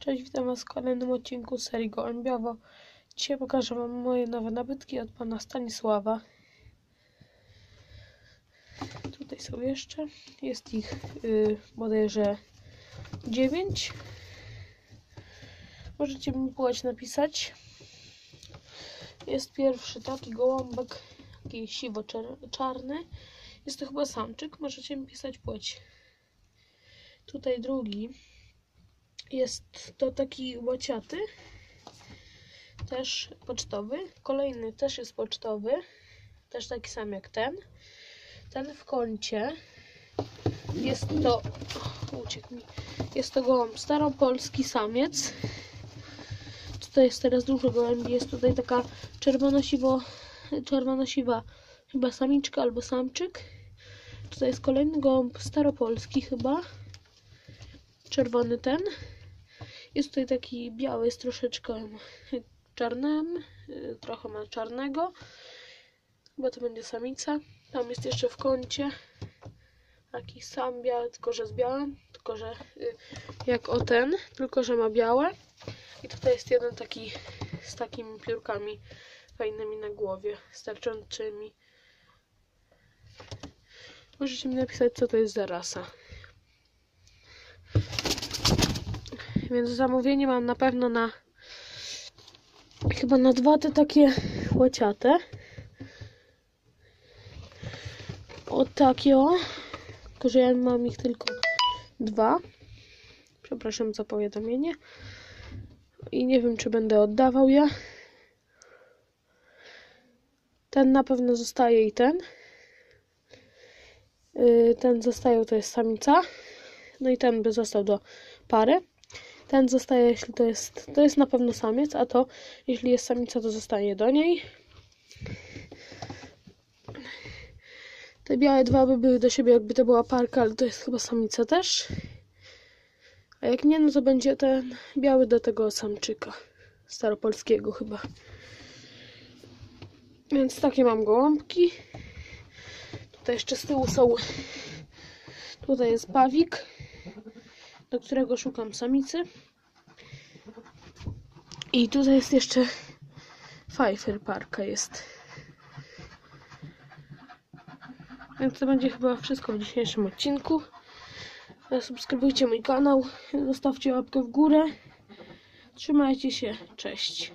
Cześć, witam Was w kolejnym odcinku serii Gołębiowo. Dzisiaj pokażę Wam moje nowe nabytki od Pana Stanisława. Tutaj są jeszcze. Jest ich yy, bodajże 9. Możecie mi płeć napisać. Jest pierwszy taki gołąbek, taki siwo-czarny. Jest to chyba samczyk. Możecie mi pisać płeć. Tutaj drugi jest to taki łaciaty, też pocztowy. Kolejny też jest pocztowy, też taki sam jak ten. Ten w kącie jest to, uciekł mi, jest to gołąb staropolski samiec. Tutaj jest teraz dużo gołębi, jest tutaj taka czerwono-siwo, czerwono-siwa chyba samiczka albo samczyk. Tutaj jest kolejny gołąb staropolski chyba. Czerwony ten. Jest tutaj taki biały z troszeczkę czarnym, trochę ma czarnego. Chyba to będzie samica. Tam jest jeszcze w kącie taki sam biały, tylko że z białym, tylko że y, jak o ten, tylko że ma białe. I tutaj jest jeden taki z takimi piórkami fajnymi na głowie, starczącymi. Możecie mi napisać, co to jest za rasa. Więc zamówienie mam na pewno na chyba na dwa te takie łaciate. O takie o. Tylko, że ja mam ich tylko dwa. Przepraszam za powiadomienie. I nie wiem, czy będę oddawał je. Ten na pewno zostaje i ten. Ten zostaje, to jest samica. No i ten by został do pary. Ten zostaje, jeśli to jest, to jest na pewno samiec, a to, jeśli jest samica, to zostaje do niej. Te białe dwa by były do siebie, jakby to była parka, ale to jest chyba samica też. A jak nie, no to będzie ten biały do tego samczyka. Staropolskiego chyba. Więc takie mam gołąbki. Tutaj jeszcze z tyłu są... Tutaj jest pawik do którego szukam samicy. I tutaj jest jeszcze Pfeiffer Parka jest. Więc to będzie chyba wszystko w dzisiejszym odcinku. Subskrybujcie mój kanał, zostawcie łapkę w górę. Trzymajcie się, cześć.